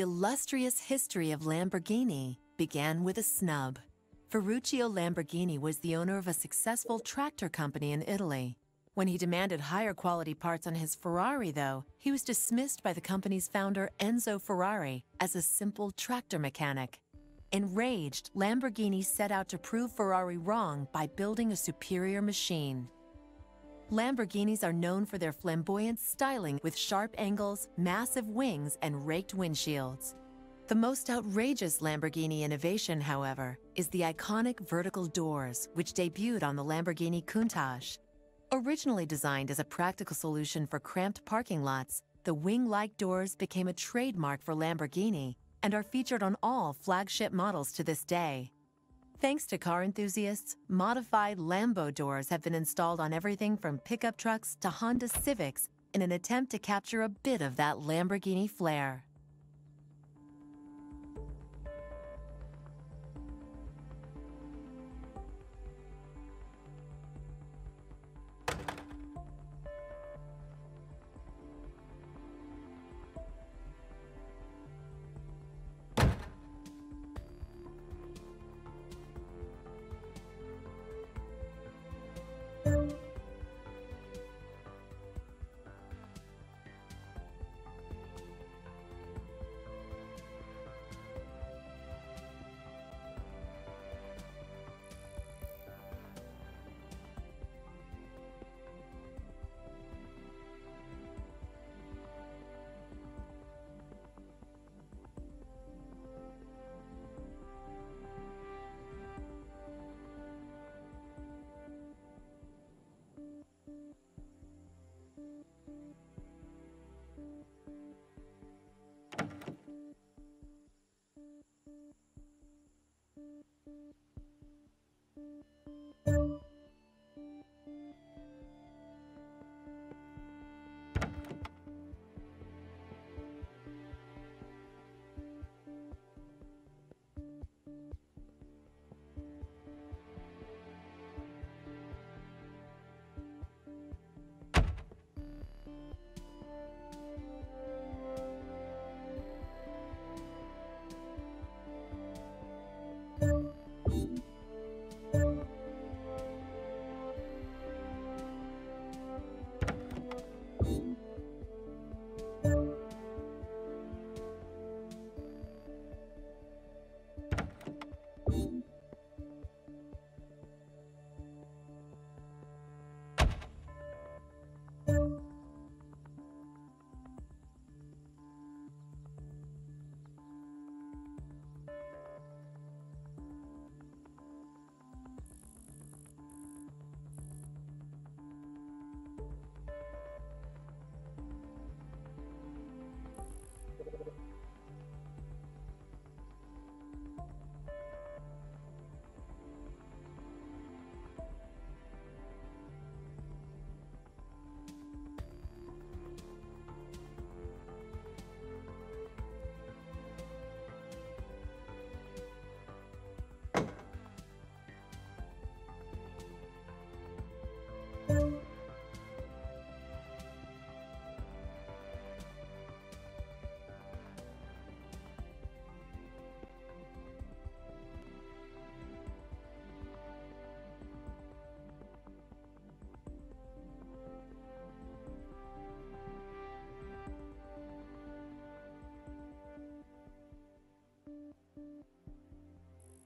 The illustrious history of Lamborghini began with a snub. Ferruccio Lamborghini was the owner of a successful tractor company in Italy. When he demanded higher quality parts on his Ferrari, though, he was dismissed by the company's founder Enzo Ferrari as a simple tractor mechanic. Enraged, Lamborghini set out to prove Ferrari wrong by building a superior machine. Lamborghinis are known for their flamboyant styling with sharp angles, massive wings, and raked windshields. The most outrageous Lamborghini innovation, however, is the iconic vertical doors, which debuted on the Lamborghini Countach. Originally designed as a practical solution for cramped parking lots, the wing-like doors became a trademark for Lamborghini and are featured on all flagship models to this day. Thanks to car enthusiasts, modified Lambo doors have been installed on everything from pickup trucks to Honda Civics in an attempt to capture a bit of that Lamborghini flair.